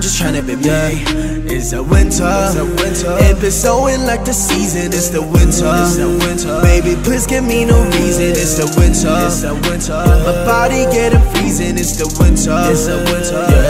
I'm just tryna be me. It's a winter. It's a winter. It been snowing like the season. It's the winter. It's the winter. Baby, please give me no reason. It's the winter. It's the winter. My body getting freezing. It's the winter. It's the winter. Yeah,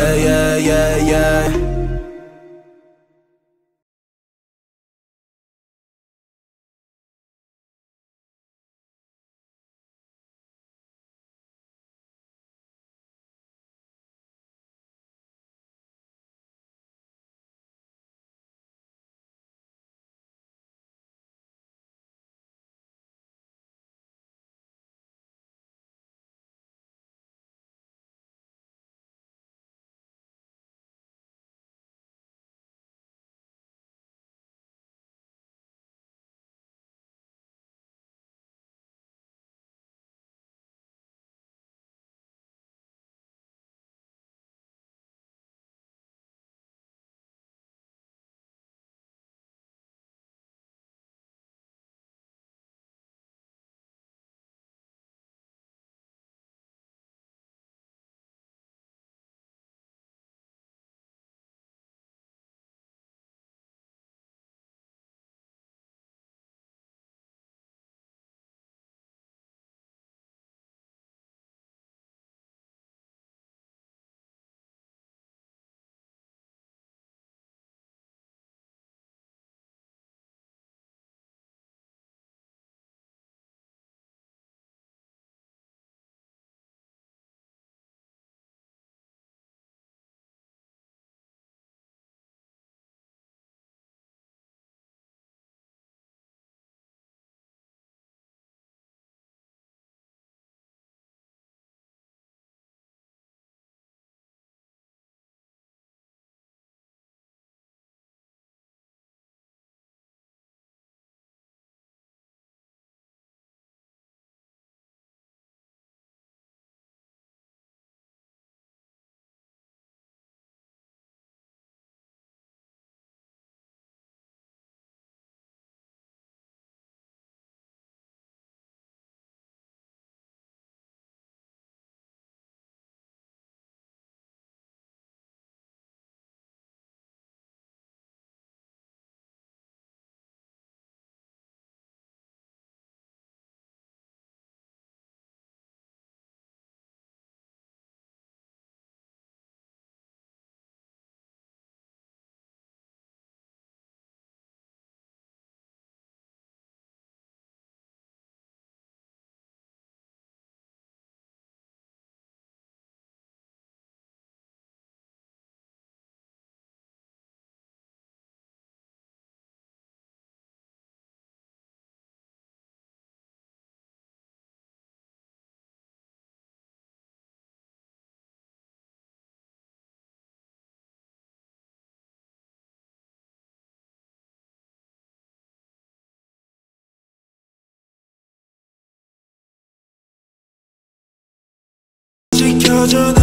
지켜줘